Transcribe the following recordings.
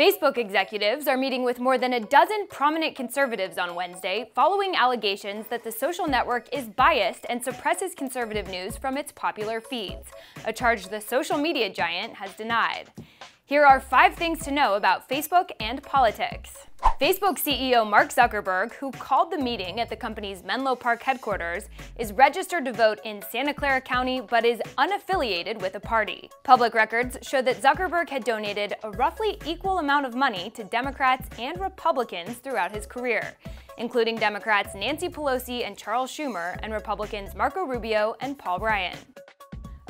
Facebook executives are meeting with more than a dozen prominent conservatives on Wednesday following allegations that the social network is biased and suppresses conservative news from its popular feeds, a charge the social media giant has denied. Here are five things to know about Facebook and politics. Facebook CEO Mark Zuckerberg, who called the meeting at the company's Menlo Park headquarters, is registered to vote in Santa Clara County but is unaffiliated with a party. Public records show that Zuckerberg had donated a roughly equal amount of money to Democrats and Republicans throughout his career, including Democrats Nancy Pelosi and Charles Schumer and Republicans Marco Rubio and Paul Ryan.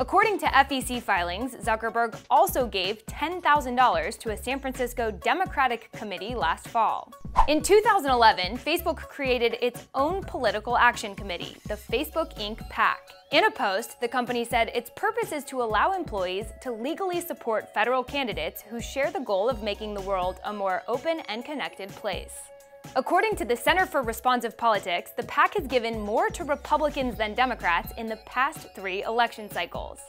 According to FEC filings, Zuckerberg also gave $10,000 to a San Francisco Democratic committee last fall. In 2011, Facebook created its own political action committee, the Facebook Inc. PAC. In a post, the company said its purpose is to allow employees to legally support federal candidates who share the goal of making the world a more open and connected place. According to the Center for Responsive Politics, the PAC has given more to Republicans than Democrats in the past three election cycles.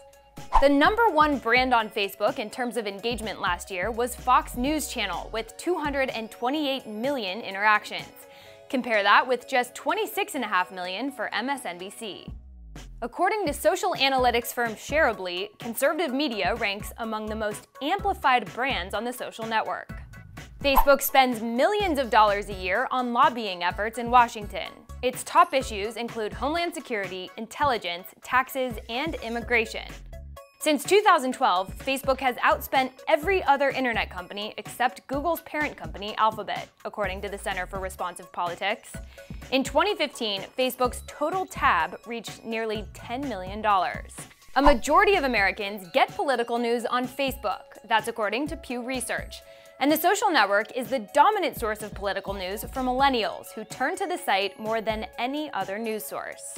The number one brand on Facebook in terms of engagement last year was Fox News Channel with 228 million interactions. Compare that with just 26.5 million for MSNBC. According to social analytics firm Shareablee, conservative media ranks among the most amplified brands on the social network. Facebook spends millions of dollars a year on lobbying efforts in Washington. Its top issues include homeland security, intelligence, taxes, and immigration. Since 2012, Facebook has outspent every other internet company except Google's parent company, Alphabet, according to the Center for Responsive Politics. In 2015, Facebook's total tab reached nearly $10 million. A majority of Americans get political news on Facebook, that's according to Pew Research. And the social network is the dominant source of political news for millennials who turn to the site more than any other news source.